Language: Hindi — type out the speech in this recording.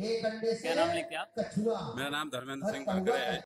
एक अंडे से क्या नाम लिख आप? मेरा नाम धर्मेंद्र सिंह खड़खड़े है